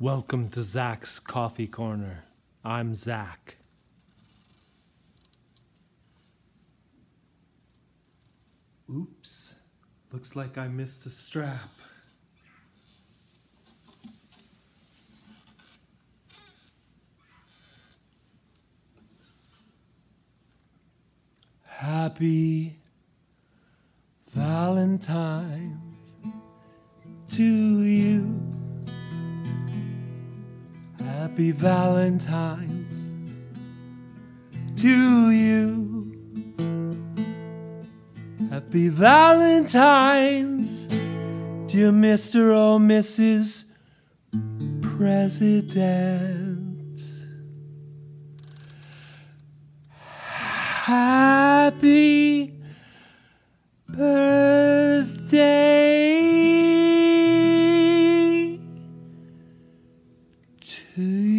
Welcome to Zach's Coffee Corner. I'm Zach. Oops. Looks like I missed a strap. Happy Valentine's to you. Happy Valentine's to you. Happy Valentine's, dear Mr. or Mrs. President. Happy you.